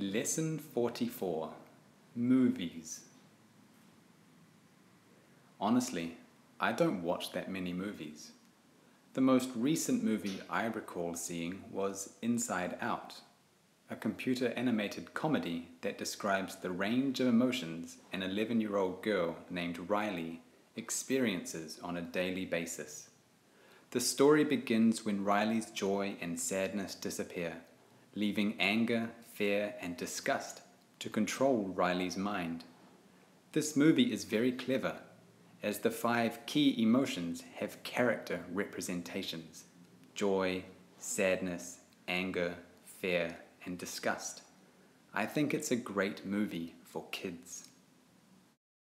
Lesson 44 Movies. Honestly, I don't watch that many movies. The most recent movie I recall seeing was Inside Out, a computer animated comedy that describes the range of emotions an 11 year old girl named Riley experiences on a daily basis. The story begins when Riley's joy and sadness disappear, leaving anger, fear, and disgust to control Riley's mind. This movie is very clever, as the five key emotions have character representations joy, sadness, anger, fear, and disgust. I think it's a great movie for kids.